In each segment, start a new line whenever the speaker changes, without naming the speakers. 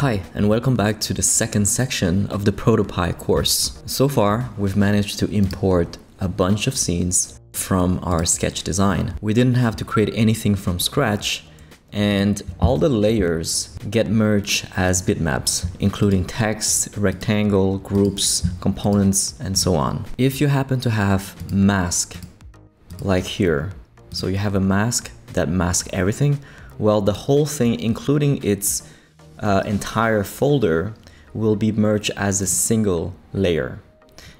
Hi, and welcome back to the second section of the ProtoPie course. So far, we've managed to import a bunch of scenes from our sketch design. We didn't have to create anything from scratch, and all the layers get merged as bitmaps, including text, rectangle, groups, components, and so on. If you happen to have mask, like here, so you have a mask that masks everything, well, the whole thing, including its uh, entire folder, will be merged as a single layer.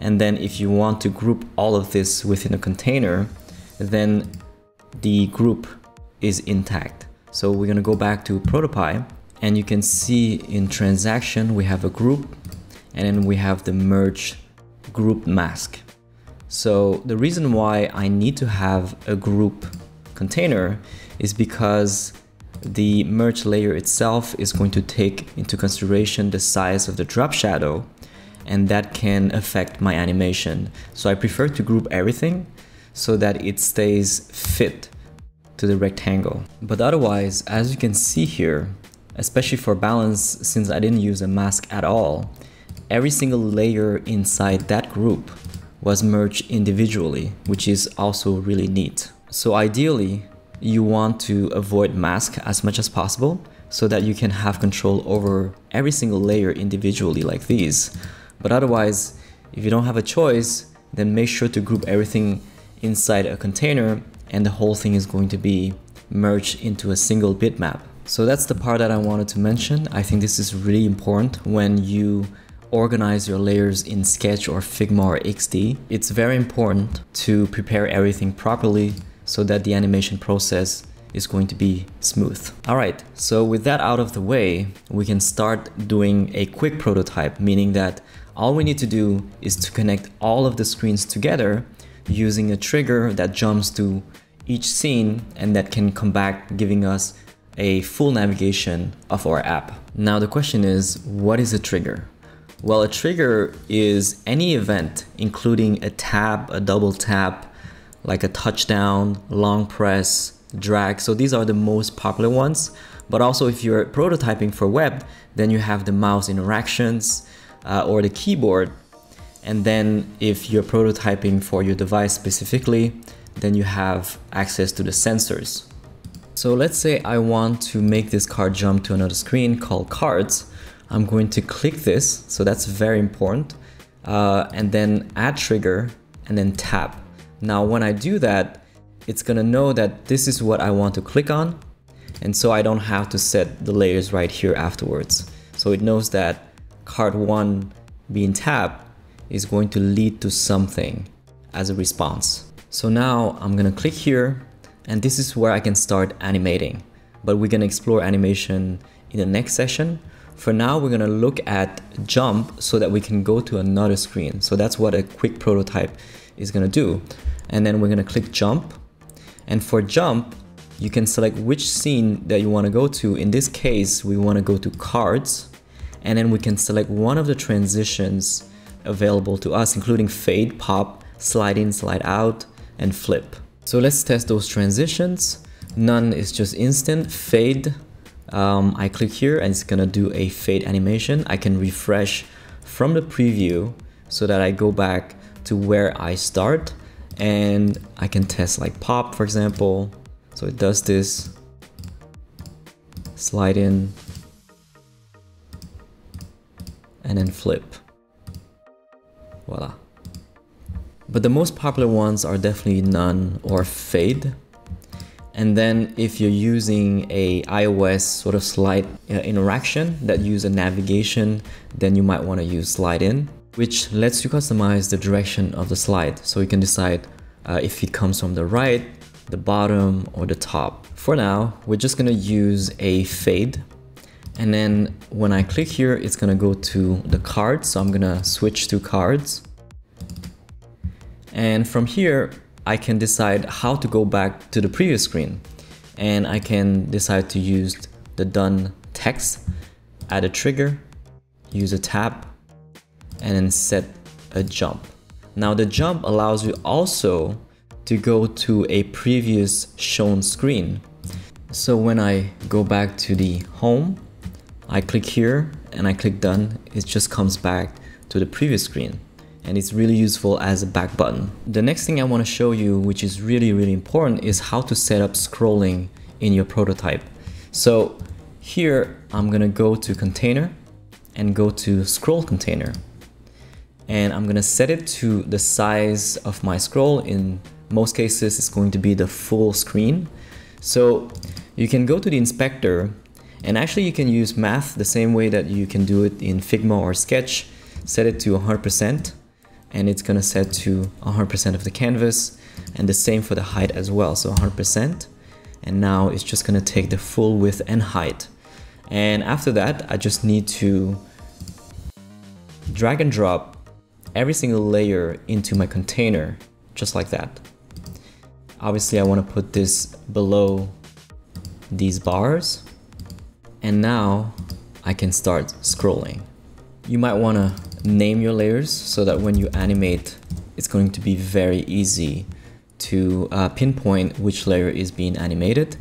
And then if you want to group all of this within a container, then the group is intact. So we're gonna go back to ProtoPie and you can see in transaction, we have a group and then we have the merge group mask. So the reason why I need to have a group container is because the merge layer itself is going to take into consideration the size of the drop shadow and that can affect my animation. So I prefer to group everything so that it stays fit to the rectangle. But otherwise, as you can see here, especially for balance, since I didn't use a mask at all, every single layer inside that group was merged individually, which is also really neat. So ideally, you want to avoid mask as much as possible so that you can have control over every single layer individually like these. But otherwise, if you don't have a choice, then make sure to group everything inside a container and the whole thing is going to be merged into a single bitmap. So that's the part that I wanted to mention. I think this is really important when you organize your layers in Sketch or Figma or XD. It's very important to prepare everything properly so that the animation process is going to be smooth. All right, so with that out of the way, we can start doing a quick prototype, meaning that all we need to do is to connect all of the screens together using a trigger that jumps to each scene and that can come back giving us a full navigation of our app. Now the question is, what is a trigger? Well, a trigger is any event, including a tap, a double tap, like a touchdown, long press, drag. So these are the most popular ones. But also if you're prototyping for web, then you have the mouse interactions uh, or the keyboard. And then if you're prototyping for your device specifically, then you have access to the sensors. So let's say I want to make this card jump to another screen called cards. I'm going to click this, so that's very important. Uh, and then add trigger and then tap. Now when I do that, it's gonna know that this is what I want to click on and so I don't have to set the layers right here afterwards. So it knows that card 1 being tapped is going to lead to something as a response. So now I'm gonna click here and this is where I can start animating. But we're gonna explore animation in the next session. For now, we're gonna look at jump so that we can go to another screen. So that's what a quick prototype is gonna do. And then we're gonna click jump. And for jump, you can select which scene that you wanna go to. In this case, we wanna go to cards. And then we can select one of the transitions available to us, including fade, pop, slide in, slide out, and flip. So let's test those transitions. None is just instant. Fade, um, I click here and it's gonna do a fade animation. I can refresh from the preview so that I go back to where I start and I can test like pop for example. So it does this. Slide in. And then flip. Voila. But the most popular ones are definitely none or fade. And then if you're using a iOS sort of slide uh, interaction that use a navigation then you might want to use slide in which lets you customize the direction of the slide. So you can decide uh, if it comes from the right, the bottom, or the top. For now, we're just gonna use a fade. And then when I click here, it's gonna go to the cards. So I'm gonna switch to cards. And from here, I can decide how to go back to the previous screen. And I can decide to use the done text, add a trigger, use a tap, and then set a jump. Now the jump allows you also to go to a previous shown screen. So when I go back to the home I click here and I click done, it just comes back to the previous screen and it's really useful as a back button. The next thing I want to show you, which is really, really important, is how to set up scrolling in your prototype. So here I'm gonna go to container and go to scroll container. And I'm gonna set it to the size of my scroll. In most cases, it's going to be the full screen. So you can go to the inspector and actually you can use math the same way that you can do it in Figma or Sketch. Set it to 100% and it's gonna set to 100% of the canvas and the same for the height as well. So 100% and now it's just gonna take the full width and height. And after that, I just need to drag and drop every single layer into my container, just like that. Obviously, I want to put this below these bars. And now I can start scrolling. You might want to name your layers so that when you animate, it's going to be very easy to uh, pinpoint which layer is being animated.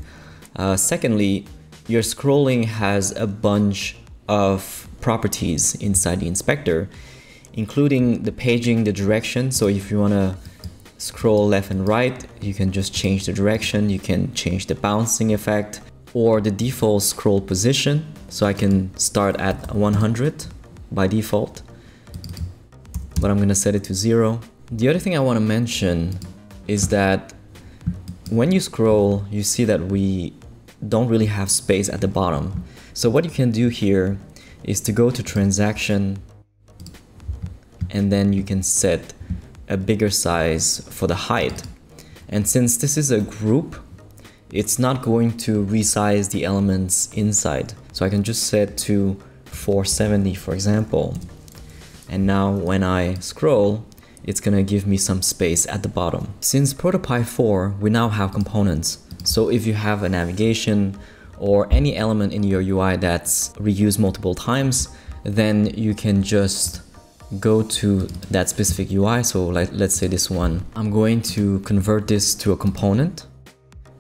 Uh, secondly, your scrolling has a bunch of properties inside the inspector, including the paging, the direction. So if you want to scroll left and right, you can just change the direction. You can change the bouncing effect or the default scroll position. So I can start at 100 by default, but I'm going to set it to zero. The other thing I want to mention is that when you scroll, you see that we don't really have space at the bottom. So what you can do here is to go to transaction and then you can set a bigger size for the height. And since this is a group, it's not going to resize the elements inside. So I can just set to 470 for example. And now when I scroll, it's gonna give me some space at the bottom. Since ProtoPie 4, we now have components. So if you have a navigation or any element in your UI that's reused multiple times, then you can just go to that specific UI. So like, let's say this one, I'm going to convert this to a component.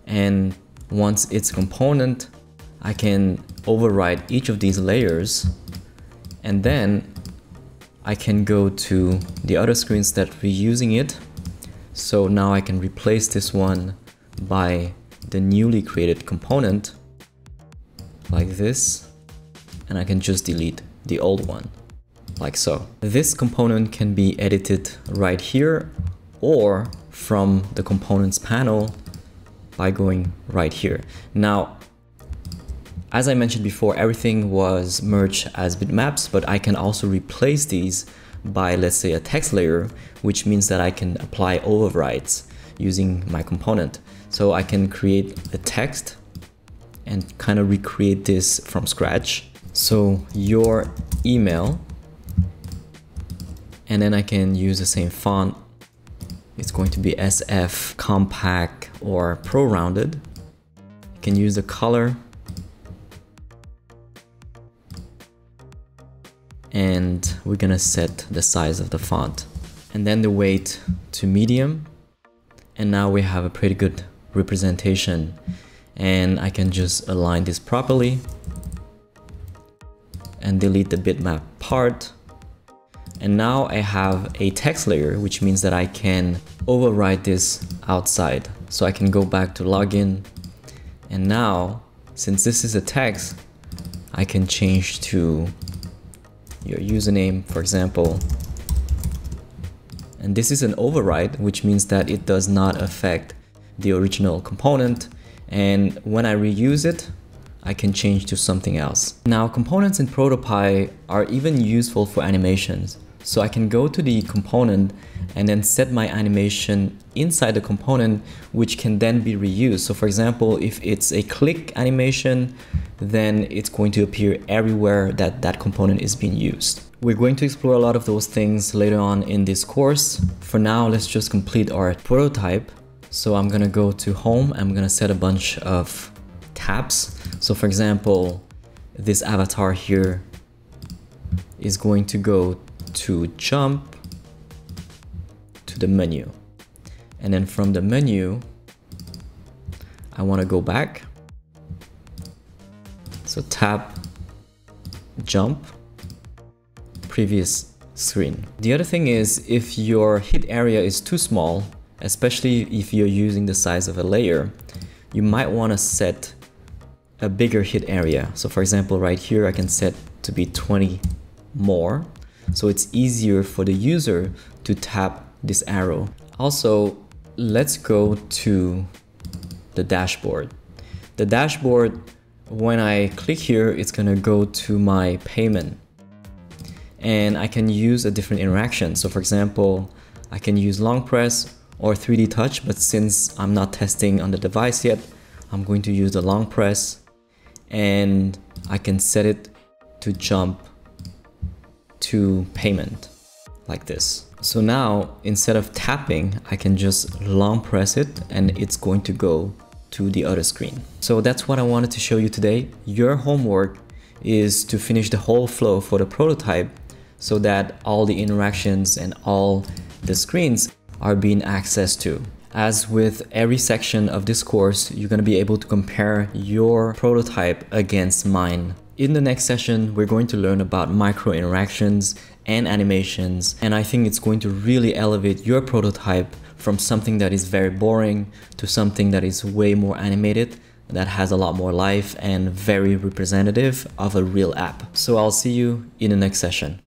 And once it's a component, I can override each of these layers and then I can go to the other screens that we're using it. So now I can replace this one by the newly created component like this and I can just delete the old one like so. This component can be edited right here or from the components panel by going right here. Now as I mentioned before, everything was merged as bitmaps, but I can also replace these by, let's say, a text layer, which means that I can apply overrides using my component. So I can create a text and kind of recreate this from scratch. So your email, and then I can use the same font. It's going to be SF, compact, or pro rounded. You can use the color. And we're gonna set the size of the font. And then the weight to medium. And now we have a pretty good representation. And I can just align this properly. And delete the bitmap part and now I have a text layer which means that I can override this outside so I can go back to login and now since this is a text I can change to your username, for example. And this is an override, which means that it does not affect the original component. And when I reuse it, I can change to something else. Now, components in ProtoPie are even useful for animations. So I can go to the component and then set my animation inside the component, which can then be reused. So for example, if it's a click animation, then it's going to appear everywhere that that component is being used. We're going to explore a lot of those things later on in this course. For now, let's just complete our prototype. So I'm gonna go to home, I'm gonna set a bunch of tabs. So for example, this avatar here is going to go to jump to the menu. And then from the menu, I want to go back. So tap jump, previous screen. The other thing is if your hit area is too small, especially if you're using the size of a layer, you might want to set a bigger hit area. So for example, right here, I can set to be 20 more. So it's easier for the user to tap this arrow. Also, let's go to the dashboard. The dashboard, when I click here, it's gonna go to my payment. And I can use a different interaction. So for example, I can use long press or 3D touch, but since I'm not testing on the device yet, I'm going to use the long press and I can set it to jump to payment like this. So now instead of tapping, I can just long press it and it's going to go to the other screen. So that's what I wanted to show you today. Your homework is to finish the whole flow for the prototype so that all the interactions and all the screens are being accessed to. As with every section of this course, you're going to be able to compare your prototype against mine. In the next session, we're going to learn about micro interactions and animations, and I think it's going to really elevate your prototype from something that is very boring to something that is way more animated, that has a lot more life and very representative of a real app. So I'll see you in the next session.